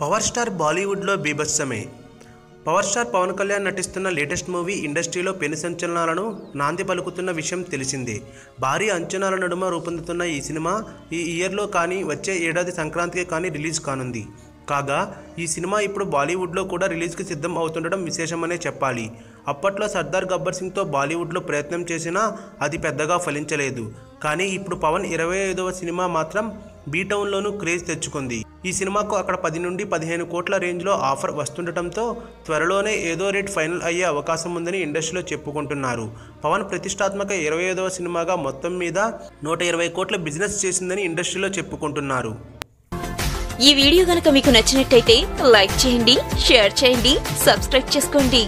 Power star బాలీవుడ్లో బీభత్సమే. Power star Pawan Kalyan నటిస్తున్న లేటెస్ట్ మూవీ ఇండస్ట్రీలో పెను సంచలనాలను నాంది పలుకుతున్న విషయం తెలిసిందే. భారీ అంచనాల నడుమ రూపొందుతున్న ఈ సినిమా ఈ ఇయర్లో కానీ వచ్చే ఏడాది సంక్రాంతికి కానీ రిలీజ్ కానుంది. కాగా ఈ సినిమా ఇప్పుడు బాలీవుడ్లో కూడా రిలీజ్కి సిద్ధం అవుతుండడం విశేషమనే చెప్పాలి. అప్పట్లో సర్దార్ గబ్బర్ సింగ్తో బాలీవుడ్లో ప్రయత్నం చేసినా అది పెద్దగా ఫలించలేదు. కానీ ఇప్పుడు పవన్ ఇరవై ఐదవ సినిమా మాత్రం బీటౌన్లోనూ క్రేజ్ తెచ్చుకుంది. ఈ సినిమాకు అక్కడ పది నుండి పదిహేను కోట్ల రేంజ్లో ఆఫర్ వస్తుండటంతో త్వరలోనే ఏదో రేట్ ఫైనల్ అయ్యే అవకాశం ఉందని ఇండస్ట్రీలో చెప్పుకుంటున్నారు. పవన్ ప్రతిష్టాత్మక ఇరవై ఐదవ సినిమాగా మొత్తం మీద నూట ఇరవై కోట్ల బిజినెస్ చేసిందని ఇండస్ట్రీలో చెప్పుకుంటున్నారు. ఈ వీడియో కనుక మీకు నచ్చినట్టయితే లైక్ చేయండి షేర్ చేయండి సబ్స్క్రైబ్ చేసుకోండి.